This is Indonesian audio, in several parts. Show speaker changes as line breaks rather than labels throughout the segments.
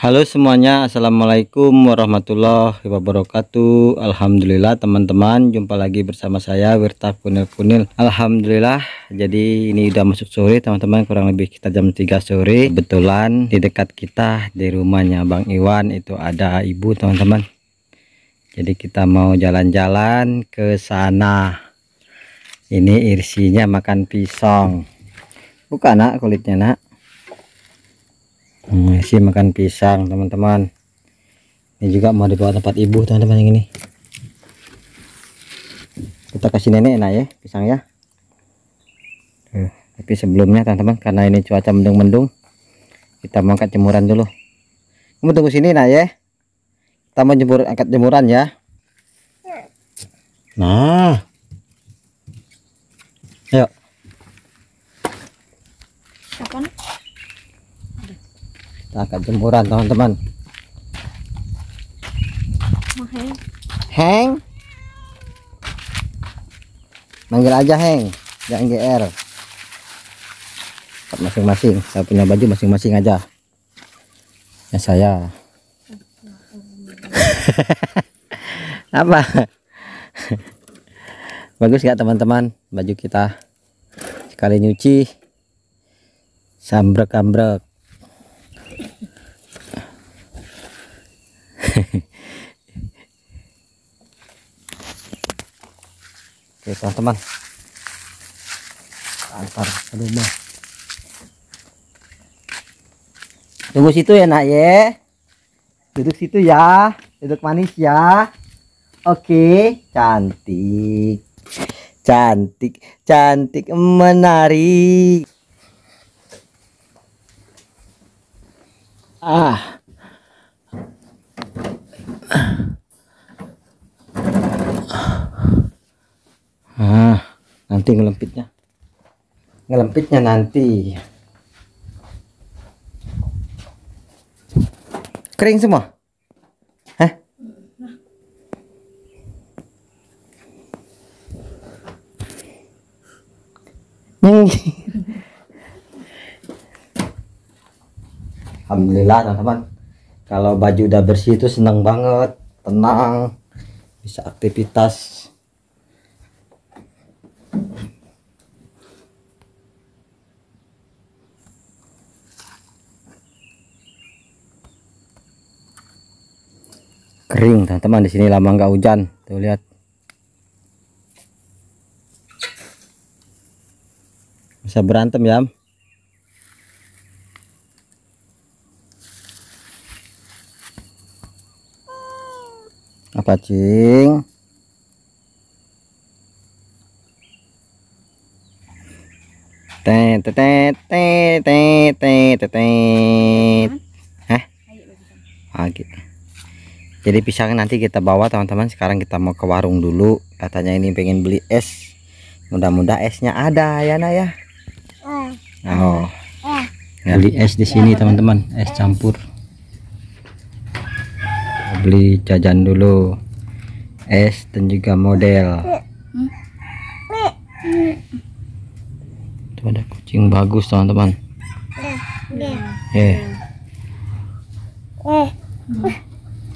Halo semuanya Assalamualaikum warahmatullahi wabarakatuh. Alhamdulillah teman-teman Jumpa lagi bersama saya Wirta Kunil Kunil Alhamdulillah Jadi ini udah masuk sore teman-teman Kurang lebih kita jam 3 sore. Kebetulan di dekat kita Di rumahnya Bang Iwan Itu ada ibu teman-teman. Jadi kita mau jalan-jalan ke sana. Ini irsinya makan pisang. Buka nak kulitnya nak Isi makan pisang teman-teman. Ini juga mau dibawa tempat ibu teman-teman yang ini. Kita kasih nenek enak ya pisang ya. Tuh, tapi sebelumnya teman-teman karena ini cuaca mendung-mendung kita mau angkat jemuran dulu. Kamu tunggu sini nak ya. Kita mau jemur angkat jemuran ya. Nah ayo
Kapan?
Angkat jemuran teman-teman. Heng. Manggil aja Heng. Jangan GR masing-masing. Saya punya baju masing-masing aja. Ya saya. Apa? Bagus nggak teman-teman? Baju kita. Sekali nyuci. Sambrek-ambrek Oke teman-teman. Antar ke rumah. Tunggu situ ya nak ya. Duduk situ ya. Duduk manis ya. Oke cantik. Cantik cantik menarik. Ah Ah, nanti ngelempitnya. Ngelempitnya nanti. Kering semua? Hah? Alhamdulillah teman-teman. Kalau baju udah bersih itu senang banget, tenang, bisa aktivitas kering teman-teman di sini lama nggak hujan. Tuh lihat. Bisa berantem ya apa cing? Tet tet tet tet tet tet hah? Ah gitu jadi pisang nanti kita bawa teman-teman. Sekarang kita mau ke warung dulu. Katanya ini pengen beli es. Mudah-mudah esnya ada ya nak ya? Oh. Beli es di sini teman-teman. Es campur. Beli jajan dulu. Es dan juga model. Tuh ada kucing bagus teman-teman. Eh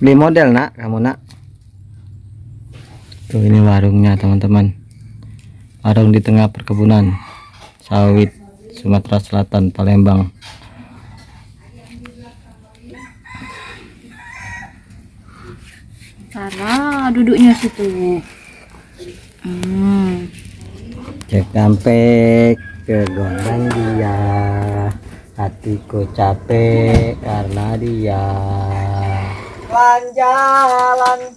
beli model nak kamu nak. Tuh ini warungnya teman-teman. Warung di tengah perkebunan. Sawit Sumatera Selatan Palembang.
Cara duduknya situ. Hmm.
cek sampai ke gondang dia. Hatiku capek karena dia jalan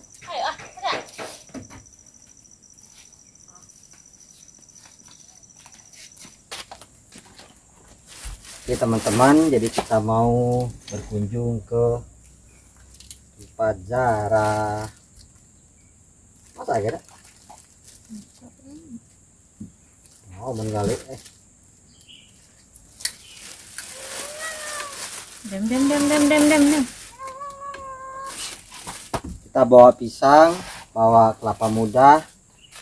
Oke teman-teman jadi kita mau berkunjung ke tempat Zara masa aja mau menggali eh.
Dem dem dem dem dem dem dem.
Kita bawa pisang bawa kelapa muda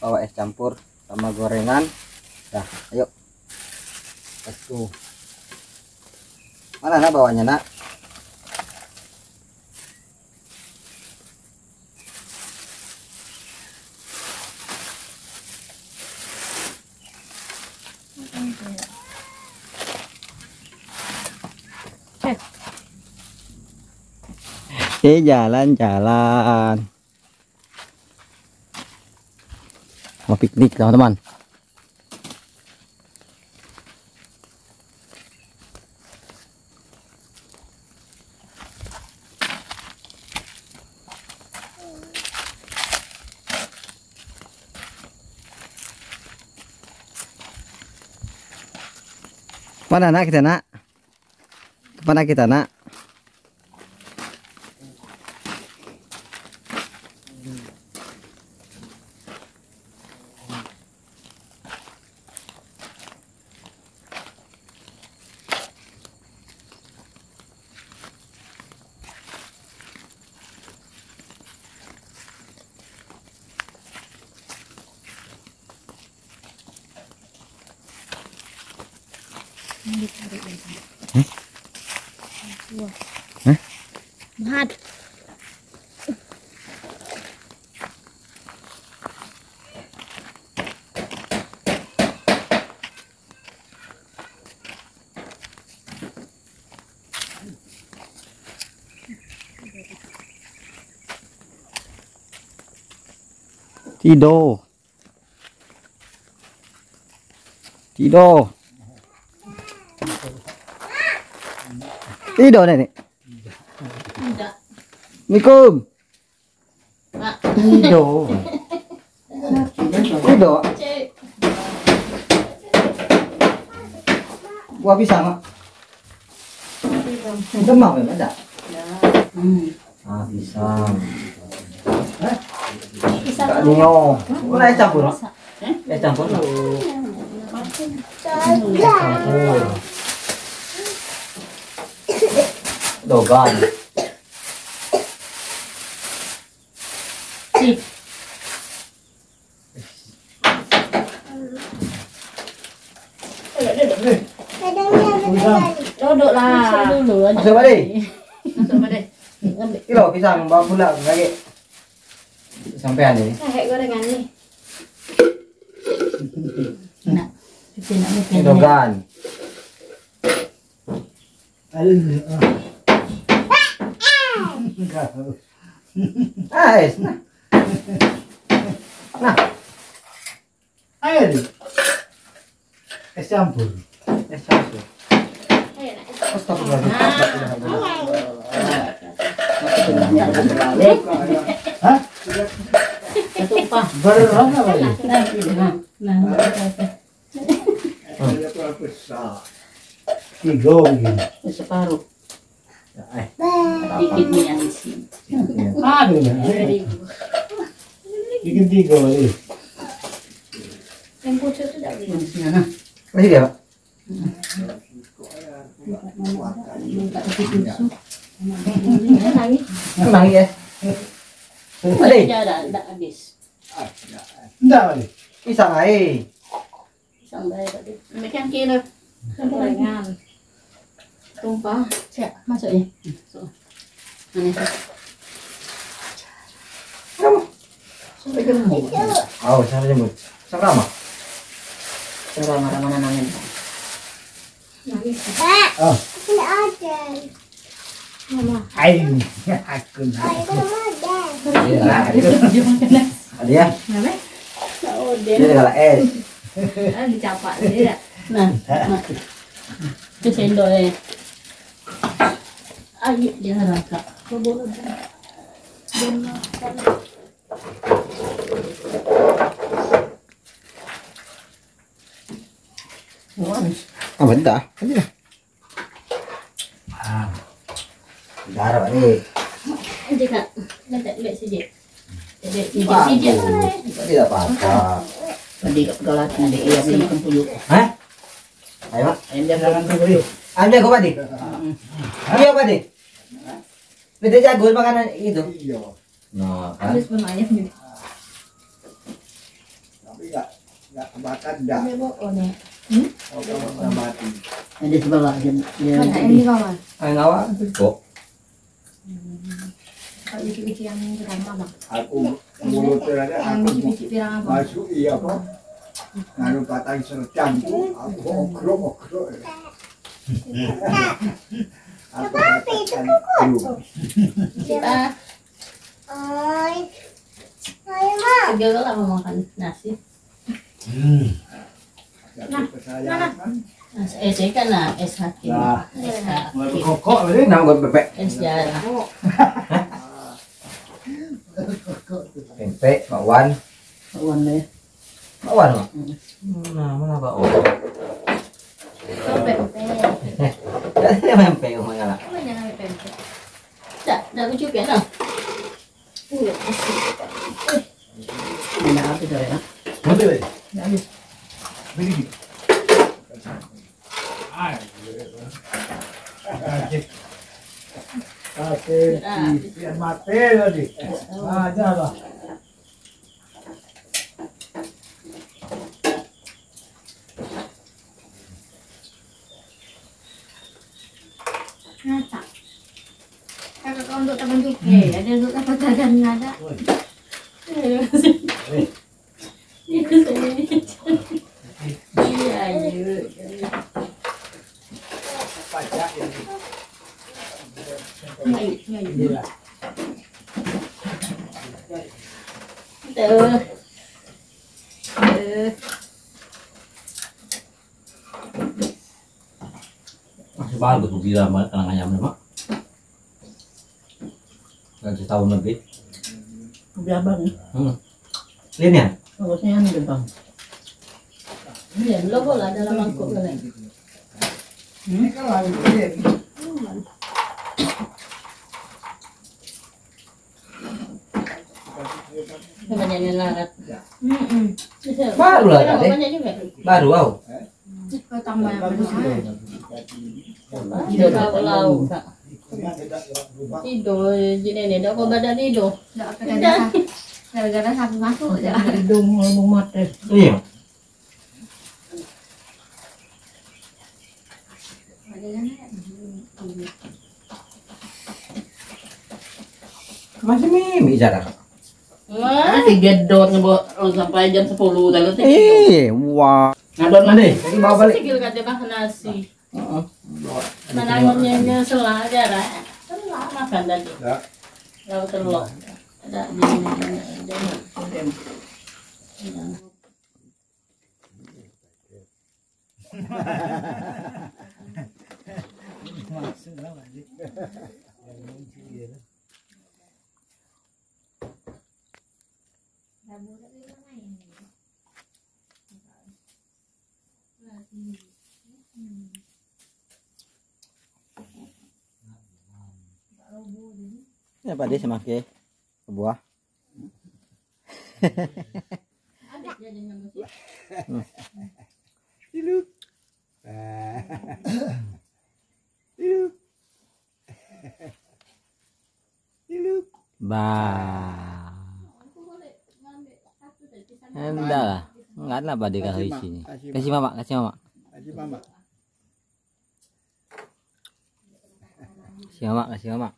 bawa es campur sama gorengan. Dah ayo. Go mana nak bawanya nak Eh jalan-jalan. Mau piknik teman-teman. Mana nak kita nak? Ke mana kita nak? Hah?
Mahat.
Tidur. Tidur. Tidur nenek.
Tidak.
Assalamualaikum.
Mak.
Tidur. Tidur.
Cek.
Buah pisang, Mak. Demam ya, ada? Ah, pisang.
Bisa
Kak Nio. Mana es campur, Mak? Es campur. Campur. Dogan.
Sip. Duduk lah. dulu aja.
Masuk balik.
Masuk balik. Ambil.
Kilo pisang bawa pulang lagi. Sampean ini.
Kayak gorengan nih. Nak. Kita nak
Ini
makan.
dogan. Ah, es. Nah. Nah,
Ayo di. Es campur.
es campur.
Nak.
Hah?
Tumpah.
Berapa kali?
Nah, nah, nah.
Tiga begini.
Separuh.
Eh,
Dikit nih yang di sini.
Aduh. Bikin tiga kali.
Yang pucuk itu tidak boleh.
Masih dia, Pak?
Lagi.
Tenang ya. Ade,
Tidak ada, tidak habis.
Enggak kali.
pisang ae.
Pisang dari tadi. Makan kira. Gorengan. Tumpah. Siap, masuk ya. Masuk. Mana itu? Sampai gemuk.
Oh, saya jemput. Sama
Coba mana-mana nangin.
Oh,
Mama.
ayo. Aku nak.
Iya,
Dia makan nasi.
Ada ya?
Mana? Oh, dia.
Dia ada es.
Ah, dicapak dia. Nah, nah. Itu sendoknya. Ayo, dia rangka. Boleh.
Ah, bentar. Aja.
Ah,
Darah. Nih.
Dia kak, lihat lihat saja. Saja.
Tidak apa-apa.
Tadi galat nanti iya beli kempuyuk.
Hah? Ayo,
dia
jangan kembali.
Kau, Pak Dik. Iya, Pak Dik. Beda jago makanan itu.
Iya.
Nah, kan.
Habis belum ayam juga.
Tapi enggak enggak kebakar enggak.
Ada bokoknya.
Oh, kalau enggak mati.
Ada di bawah dia. Dia
Mana yang di bawah?
Ayo ngawal. Kok?
Kalau biji-biji yang pirang?
Aku mulut terada
Yang
aku
biji-biji pirang apa?
masuk iya kok. Nganu patang serjam aku okrok okrok. Aku katakan belum.
Kita
Ay. Ay, ma.
tiga lama makan nasi.
Satu kesayangan.
Nasi es kan nah es hakim.
Nah.
Es hakim.
Kok ini?
Nang gue bebek.
Es jarah.
Tempe, bakwan.
Kawan deh.
Bakwan, Mak? Nah, mana bakwan?
Pempe.
Ya, tempe, oh my God.
Apa jangan pempe? Tak, tak lucu kan? Nah. Uh, asik. Ini apa tu ya?
Betul.
Habis.
Begini. Mati, biar mati tadi. Aja lah.
Nata. Kakak untuk teman juga. Eh, ada untuk apa dadan nada.
Iya, iya.
Pajak ini.
Iya. Tuh. Tuh.
Masih bagus tuh bila tangan ayam mak. Gak setahun lebih.
Udah bang.
Ini ya?
Bagusnya deh bang. Iya, lo bola dalam mangkuk kan.
Ini kan lagi.
Hmm.
Baru lah tadi.
Banyak juga.
Baru wow.
Kau tambah yang berdoa.
Tidur kau lau. Tidur, jadi ini dah kau badan tidur.
Tidak gara-gara gara-gara sapu masuk.
Hidung.
Iya. Masih mimi jarak.
Wah, tiga dot ngebot sampai jam sepuluh lalu tiga
Eh, wah.
Ngadon
Mana? Jadi bawa balik.
Sikil kata makan nasi. Menangunnya selah aja lah. Selah makan tadi.
Ya.
Lalu telur. Ada di sini. Ada
Ya Pak Des semakin buah.
Hiluk. Ah. Hiluk. Hiluk.
Bah. Enggak lah. Enggak ada apa dikasih sini. Kasih mama, kasih mama.
Kasih mama.
Kasih mama, kasih mama.